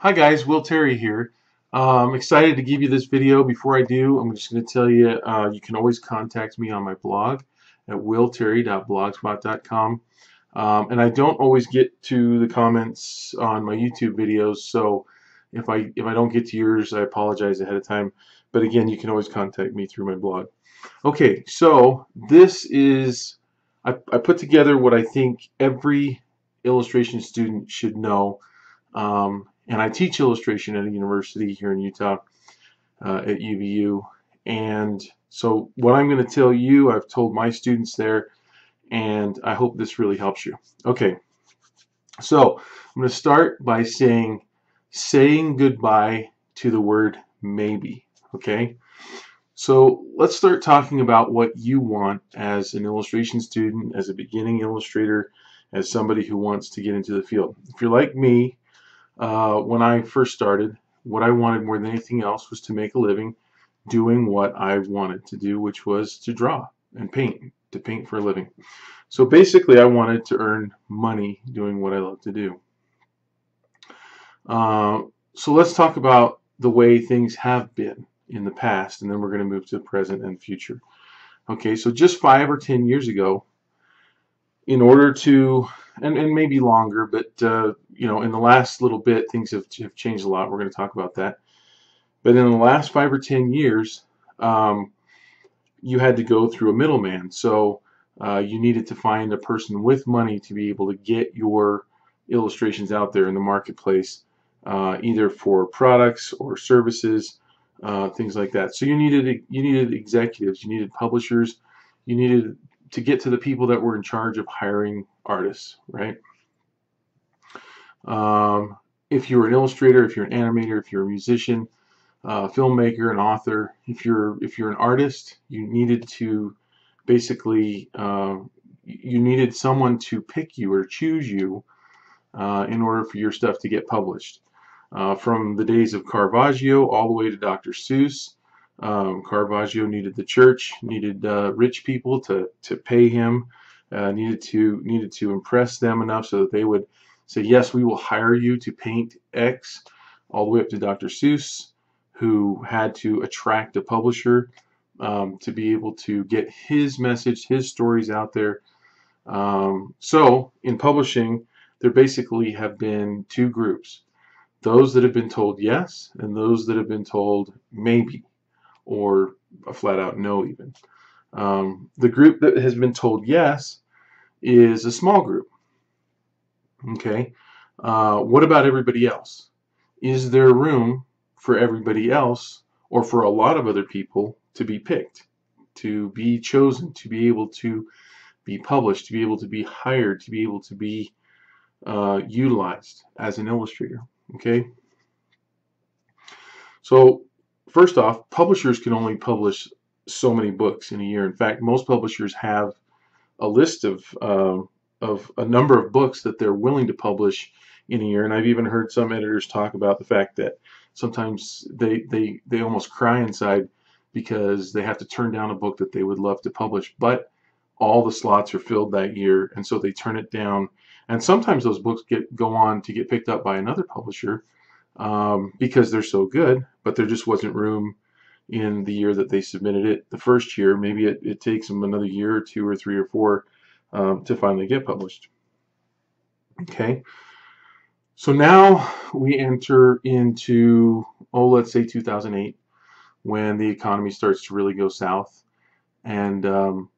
Hi guys, Will Terry here. I'm excited to give you this video. Before I do, I'm just going to tell you uh, you can always contact me on my blog at willterry.blogspot.com. Um, and I don't always get to the comments on my YouTube videos, so if I if I don't get to yours, I apologize ahead of time. But again, you can always contact me through my blog. Okay, so this is I, I put together what I think every illustration student should know. Um, and I teach illustration at a university here in Utah uh, at UVU. And so what I'm going to tell you, I've told my students there, and I hope this really helps you. Okay, so I'm going to start by saying saying goodbye to the word maybe. Okay, so let's start talking about what you want as an illustration student, as a beginning illustrator, as somebody who wants to get into the field. If you're like me, uh, when I first started, what I wanted more than anything else was to make a living doing what I wanted to do, which was to draw and paint, to paint for a living. So basically, I wanted to earn money doing what I love to do. Uh, so let's talk about the way things have been in the past, and then we're going to move to the present and future. Okay, so just five or ten years ago, in order to, and, and maybe longer, but uh, you know, in the last little bit, things have, have changed a lot. We're going to talk about that. But in the last five or ten years, um, you had to go through a middleman. So uh, you needed to find a person with money to be able to get your illustrations out there in the marketplace, uh, either for products or services, uh, things like that. So you needed you needed executives, you needed publishers, you needed to get to the people that were in charge of hiring artists, right? Um, if you're an illustrator, if you're an animator, if you're a musician, uh, filmmaker, an author, if you're if you're an artist, you needed to basically uh, you needed someone to pick you or choose you uh, in order for your stuff to get published. Uh, from the days of Caravaggio all the way to Dr. Seuss, um, Caravaggio needed the church, needed uh, rich people to to pay him, uh, needed to needed to impress them enough so that they would say yes, we will hire you to paint X, all the way up to Dr. Seuss, who had to attract a publisher um, to be able to get his message, his stories out there. Um, so in publishing, there basically have been two groups those that have been told yes and those that have been told maybe or a flat out no even. Um, the group that has been told yes is a small group. Okay, uh, what about everybody else? Is there room for everybody else or for a lot of other people to be picked, to be chosen, to be able to be published, to be able to be hired, to be able to be uh, utilized as an illustrator? Okay, so first off, publishers can only publish so many books in a year. In fact, most publishers have a list of uh, of a number of books that they're willing to publish in a year. And I've even heard some editors talk about the fact that sometimes they they they almost cry inside because they have to turn down a book that they would love to publish, but all the slots are filled that year, and so they turn it down. And sometimes those books get go on to get picked up by another publisher um, because they're so good, but there just wasn't room in the year that they submitted it the first year. Maybe it, it takes them another year or two or three or four um, to finally get published. Okay, so now we enter into, oh, let's say 2008, when the economy starts to really go south and um,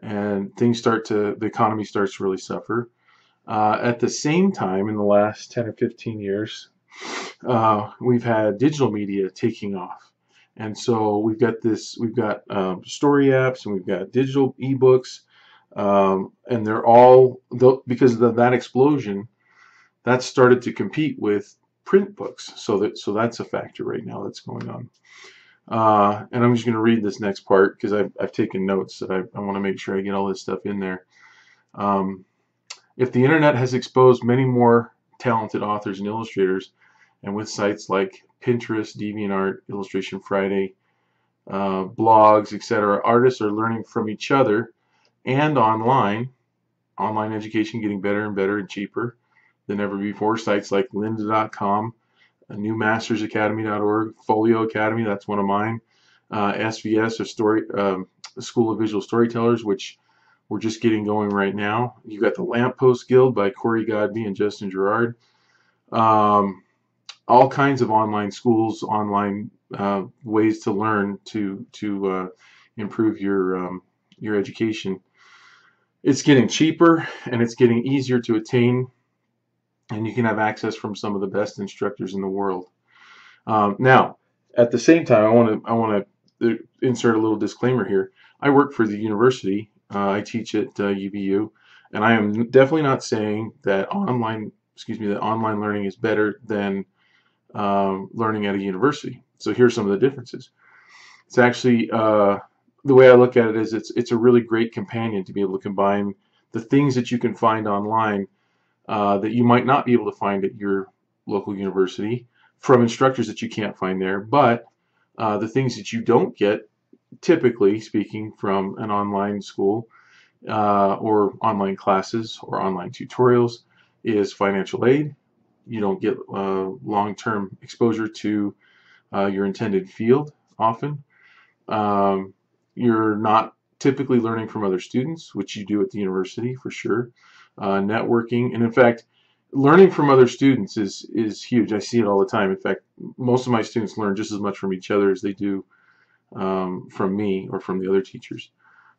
and things start to, the economy starts to really suffer. Uh, at the same time, in the last 10 or 15 years, uh, we've had digital media taking off. And so we've got this, we've got um, story apps and we've got digital ebooks, um, and they're all, because of that explosion, that started to compete with print books. So that so that's a factor right now that's going on. Uh, and I'm just going to read this next part because I've, I've taken notes that I, I want to make sure I get all this stuff in there. Um, if the internet has exposed many more talented authors and illustrators, and with sites like Pinterest, DeviantArt, Illustration Friday, uh, blogs, etc., artists are learning from each other and online. Online education getting better and better and cheaper than ever before. Sites like lynda.com newmastersacademy.org, Folio Academy, that's one of mine. Uh, SVS, a story, um, School of Visual Storytellers, which we're just getting going right now. You got the Lamppost Guild by Corey Godbey and Justin Gerard. Um, all kinds of online schools, online uh, ways to learn to to uh, improve your um, your education. It's getting cheaper and it's getting easier to attain, and you can have access from some of the best instructors in the world. Um, now, at the same time, I want to I want to uh, insert a little disclaimer here. I work for the university. Uh, I teach at uh, UVU, and I am definitely not saying that online excuse me that online learning is better than um, learning at a university. So here's some of the differences. It's actually uh, the way I look at it is it's it's a really great companion to be able to combine the things that you can find online uh, that you might not be able to find at your local university from instructors that you can't find there, but uh, the things that you don't get, typically speaking, from an online school uh, or online classes or online tutorials is financial aid. You don't get uh, long-term exposure to uh, your intended field often. Um, you're not typically learning from other students, which you do at the university for sure. Uh, networking, and in fact, learning from other students is is huge. I see it all the time. In fact, most of my students learn just as much from each other as they do um, from me or from the other teachers.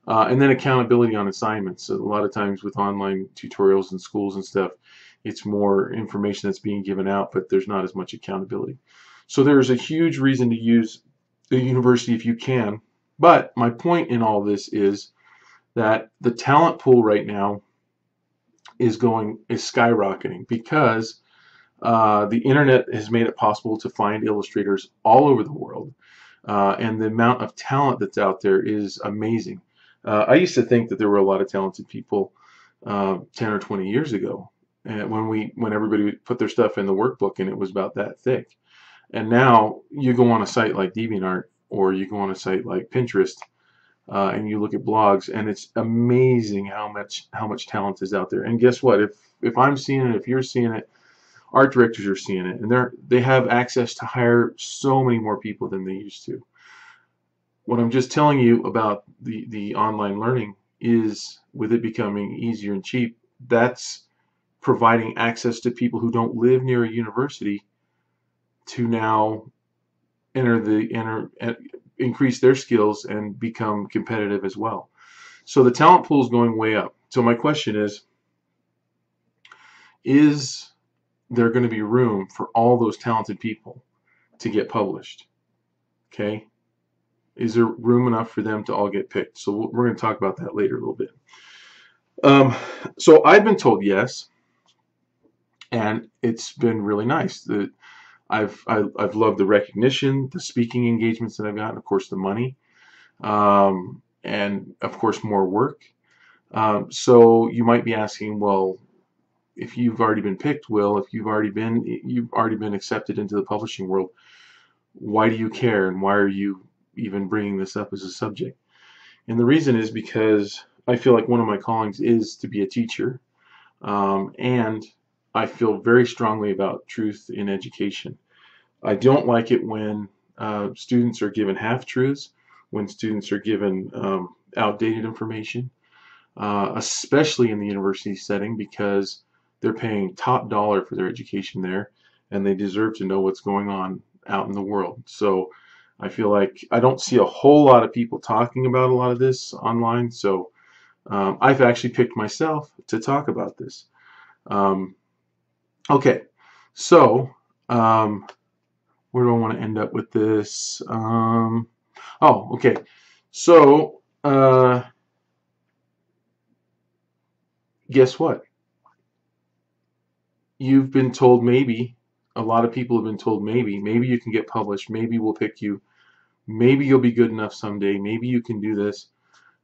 Uh, and then accountability on assignments. So a lot of times with online tutorials and schools and stuff, it's more information that's being given out, but there's not as much accountability. So there's a huge reason to use the university if you can. But my point in all this is that the talent pool right now is going is skyrocketing because uh, the internet has made it possible to find illustrators all over the world, uh, and the amount of talent that's out there is amazing. Uh, I used to think that there were a lot of talented people uh, 10 or 20 years ago, and when we when everybody put their stuff in the workbook and it was about that thick. And now you go on a site like DeviantArt or you go on a site like Pinterest uh, and you look at blogs and it's amazing how much how much talent is out there. And guess what? If if I'm seeing it, if you're seeing it, art directors are seeing it, and they're they have access to hire so many more people than they used to. What I'm just telling you about the the online learning is with it becoming easier and cheap. That's providing access to people who don't live near a university to now enter the enter increase their skills and become competitive as well. So the talent pool is going way up. So my question is is there going to be room for all those talented people to get published? Okay? Is there room enough for them to all get picked? So we're going to talk about that later a little bit. Um, so I've been told yes, and it's been really nice. The, I've I, have i have loved the recognition, the speaking engagements that I've gotten, of course, the money, um, and of course more work. Um, so you might be asking, well, if you've already been picked, Will, if you've already been you've already been accepted into the publishing world, why do you care, and why are you even bringing this up as a subject? And the reason is because I feel like one of my callings is to be a teacher, um, and I feel very strongly about truth in education. I don't like it when uh, students are given half truths, when students are given um, outdated information, uh, especially in the university setting because they're paying top dollar for their education there and they deserve to know what's going on out in the world. So I feel like I don't see a whole lot of people talking about a lot of this online. So um, I've actually picked myself to talk about this. Um, Okay, so um, where do I want to end up with this? Um, oh, okay. So, uh, guess what? You've been told maybe, a lot of people have been told maybe, maybe you can get published, maybe we'll pick you, maybe you'll be good enough someday, maybe you can do this.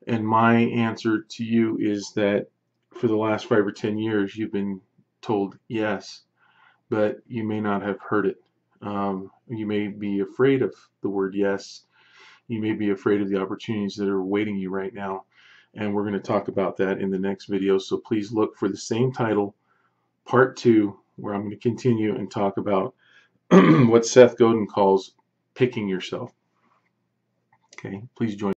And my answer to you is that for the last five or ten years, you've been told yes, but you may not have heard it. Um, you may be afraid of the word yes. You may be afraid of the opportunities that are awaiting you right now. And we're going to talk about that in the next video. So please look for the same title, part two, where I'm going to continue and talk about what Seth Godin calls picking yourself. Okay, please join.